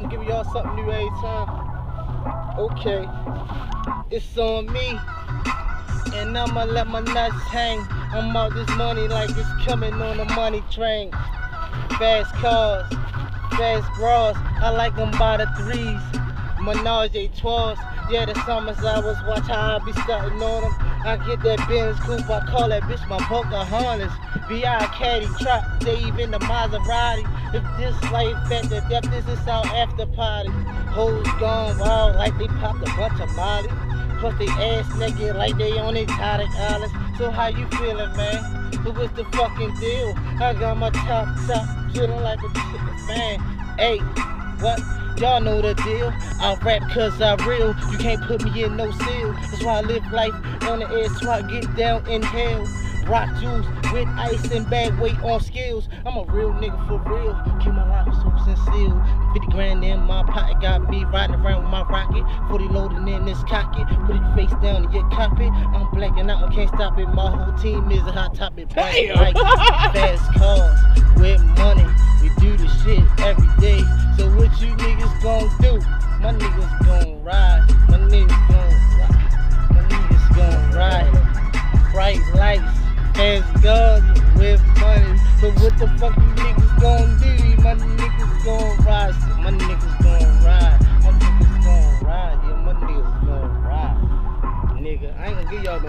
I'm giving y'all something new every time. Okay, it's on me. And I'ma let my nuts hang. I'm out this money like it's coming on a money train. Fast cars, fast bras. I like them by the threes. Menage a trois. Yeah, the summers I was watch how I be starting on them. I get that Benz coupe, I call that bitch my Pocahontas. B.I. Caddy, Trap, Dave in the Maserati. If this life at the depth, this is our after party. Hoes gone wild like they popped a bunch of molly. Plus they ass naked like they on exotic islands. So how you feeling, man? So what's the fucking deal? I got my top top feeling like a chicken fan. Hey, what? Y'all know the deal. I rap cause I real. You can't put me in no seal. That's why I live life on the edge so I get down in hell. Rock juice with ice and bad weight on skills. I'm a real nigga for real. Keep my life so sincere. 50 grand in my pocket got me riding around with my rocket. 40 loading in this cocket. Put your face down in your cockpit. I'm blacking out, I can't stop it. My whole team is a hot topic. Damn. Like fast cars with money. We So what the fuck you niggas gon' do? My niggas gon' ride. So my niggas gon' ride. My niggas gon' ride. Yeah, my niggas gon' ride. Nigga, I ain't gonna give y'all no.